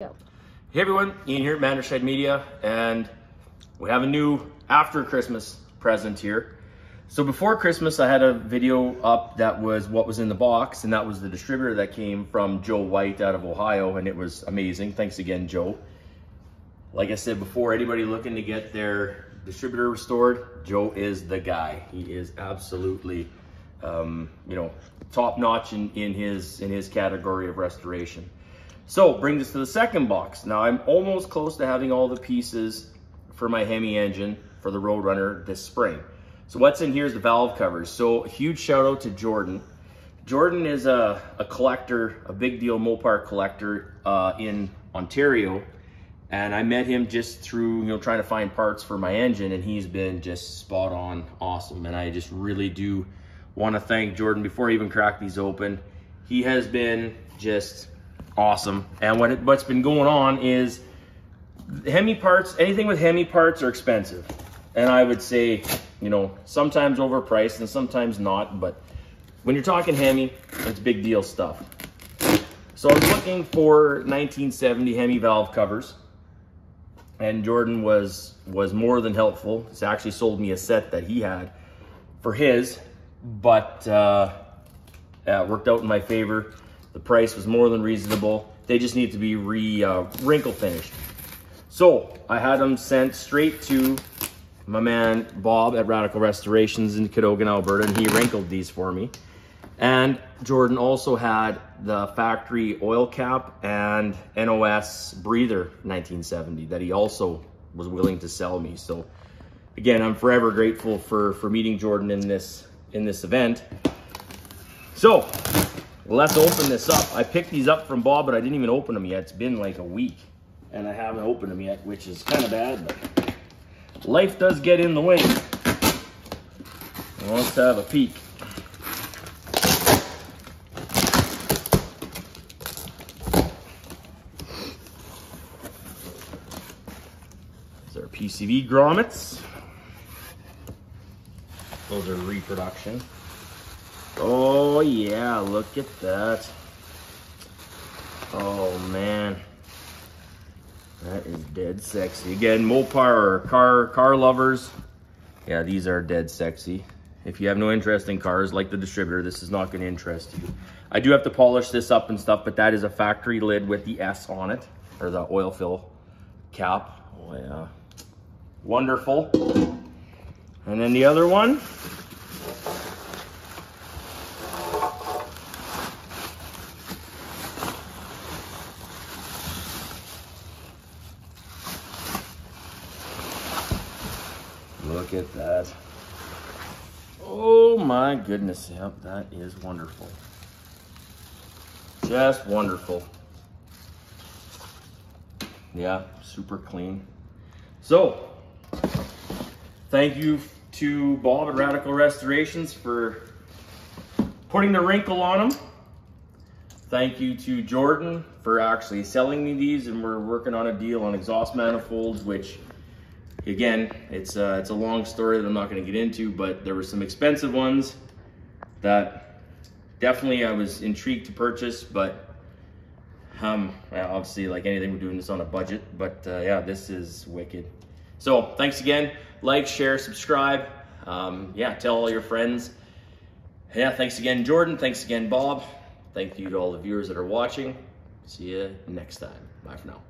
Hey everyone, Ian here at Manderscheid Media, and we have a new after Christmas present here. So before Christmas, I had a video up that was what was in the box, and that was the distributor that came from Joe White out of Ohio, and it was amazing. Thanks again, Joe. Like I said before, anybody looking to get their distributor restored, Joe is the guy. He is absolutely, um, you know, top notch in, in his in his category of restoration. So brings us to the second box. Now I'm almost close to having all the pieces for my Hemi engine for the Roadrunner this spring. So what's in here is the valve covers. So huge shout out to Jordan. Jordan is a, a collector, a big deal Mopar collector uh, in Ontario. And I met him just through, you know, trying to find parts for my engine and he's been just spot on awesome. And I just really do want to thank Jordan before I even crack these open. He has been just awesome. And what it, what's been going on is Hemi parts, anything with Hemi parts are expensive. And I would say, you know, sometimes overpriced and sometimes not, but when you're talking Hemi, it's big deal stuff. So I was looking for 1970 Hemi valve covers and Jordan was was more than helpful. He's actually sold me a set that he had for his, but uh, yeah, worked out in my favor. The price was more than reasonable. They just need to be re uh, wrinkle finished. So I had them sent straight to my man Bob at Radical Restorations in Cadogan, Alberta, and he wrinkled these for me. And Jordan also had the factory oil cap and NOS breather 1970 that he also was willing to sell me. So again, I'm forever grateful for, for meeting Jordan in this, in this event. So let's open this up. I picked these up from Bob, but I didn't even open them yet. It's been like a week and I haven't opened them yet, which is kind of bad, but life does get in the way. Let's have a peek. These are PCV grommets. Those are reproduction. Oh yeah, look at that. Oh man. That is dead sexy. Again, Mopar or car car lovers. Yeah, these are dead sexy. If you have no interest in cars like the distributor, this is not going to interest you. I do have to polish this up and stuff, but that is a factory lid with the S on it, or the oil fill cap. Oh yeah. Wonderful. And then the other one. Look at that. Oh my goodness. Yep, that is wonderful. Just wonderful. Yeah, super clean. So, thank you to Bob at Radical Restorations for putting the wrinkle on them. Thank you to Jordan for actually selling me these and we're working on a deal on exhaust manifolds, which again, it's a, it's a long story that I'm not going to get into, but there were some expensive ones that definitely I was intrigued to purchase, but um, obviously like anything, we're doing this on a budget, but uh, yeah, this is wicked. So thanks again. Like, share, subscribe. Um, yeah, tell all your friends. Yeah, thanks again, Jordan. Thanks again, Bob. Thank you to all the viewers that are watching. See you next time. Bye for now.